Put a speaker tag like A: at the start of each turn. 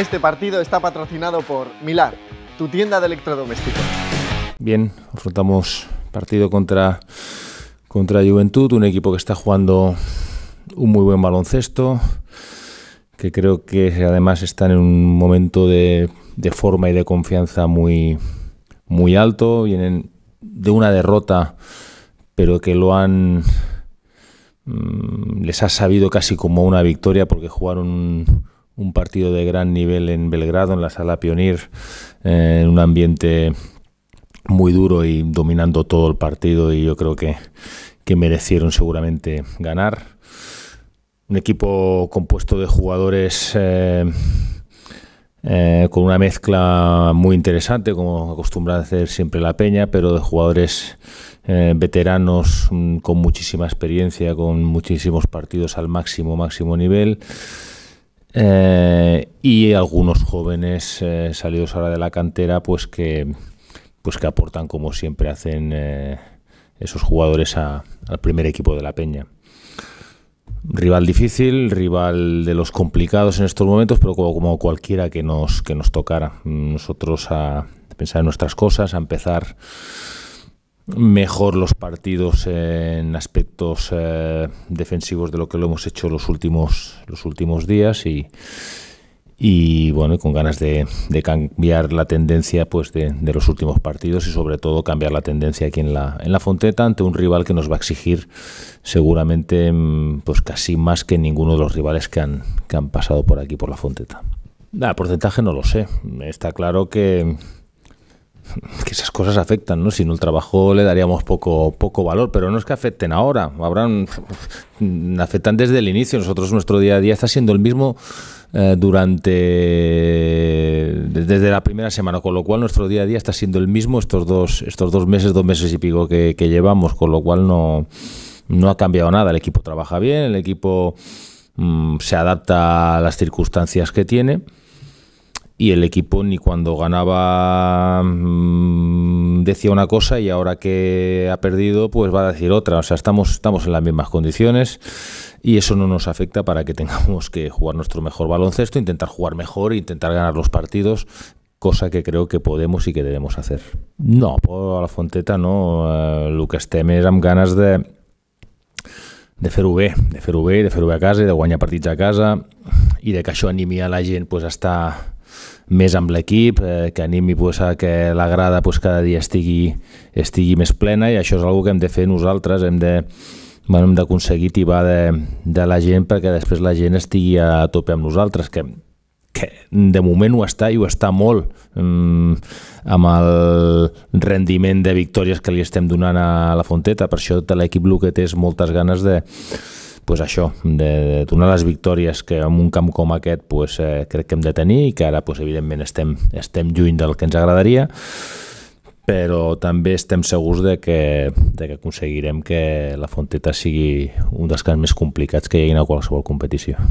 A: Este partido está patrocinado por Milar, tu tienda de electrodomésticos.
B: Bien, afrontamos partido contra, contra Juventud, un equipo que está jugando un muy buen baloncesto, que creo que además están en un momento de, de forma y de confianza muy, muy alto, vienen de una derrota, pero que lo han mm, les ha sabido casi como una victoria porque jugaron un, partido de gran nivel en Belgrado, en la sala Pionir, eh, en un ambiente muy duro y dominando todo el partido y yo creo que, que merecieron seguramente ganar. Un equipo compuesto de jugadores eh, eh, con una mezcla muy interesante, como acostumbra hacer siempre la Peña, pero de jugadores veteranos mm, con muchísima experiencia, con muchísimos partidos al máximo, máximo nivel. Eh, y algunos jóvenes eh, salidos ahora de la cantera, pues que, pues que aportan como siempre hacen eh, esos jugadores a- al primer equipo de la Peña. Rival difícil, rival de los complicados en estos momentos, pero como, como cualquiera que nos, que nos tocara. Nosotros a pensar en nuestras cosas, a empezar mejor los partidos en aspectos eh, defensivos de lo que lo hemos hecho los últimos, los últimos días y, y bueno, con ganas de, cambiar la tendencia pues de, los últimos partidos y sobre todo cambiar la tendencia aquí en la, en la Fonteta ante un rival que nos va a exigir seguramente mm, pues casi más que ninguno de los rivales que han, que han pasado por aquí por la Fonteta. Nah, porcentaje no lo sé. Está claro que, que esas cosas afectan, ¿no? Si no el trabajo le daríamos poco, poco valor, pero no es que afecten ahora, habrán, afectan desde el inicio. Nosotros nuestro día a día está siendo el mismo eh, durante desde la primera semana, con lo cual nuestro día a día está siendo el mismo estos dos, estos dos meses, dos meses y pico que, que llevamos, con lo cual no, no ha cambiado nada. El equipo trabaja bien, el equipo mm, se adapta a las circunstancias que tiene y el equipo ni cuando ganaba mm, decía una cosa y ahora que ha perdido pues va a decir otra. O sea, estamos, estamos en las mismas condiciones y eso no nos afecta para que tengamos que jugar nuestro mejor baloncesto, intentar jugar mejor, intentar ganar los partidos, cosa que creo que podemos i que debemos hacer. No, a la Fonteta no. Eh, el que estem de, de fer-ho bé, de fer-ho de fer-ho a casa, i de guanyar partits a casa i de que això animi a la gent pues, a estar més amb l'equip, eh, que animi pues, a que la grada pues, cada dia estigui, estigui més plena i això és una que hem de fer nosaltres, hem de bueno, hem d'aconseguir tibar de, de la gent perquè després la gent estigui a tope amb nosaltres, que, que de moment ho està i ho està molt mm, amb el rendiment de victòries que li estem donant a la Fonteta, per això l'equip el que té és moltes ganes de pues això, de, de donar les victòries que en un camp com aquest pues, eh, crec que hem de tenir i que ara pues, evidentment estem, estem lluny del que ens agradaria però també estem segurs de que, de que aconseguirem que la Fonteta sigui un dels camps més complicats que hi hagi a qualsevol competició.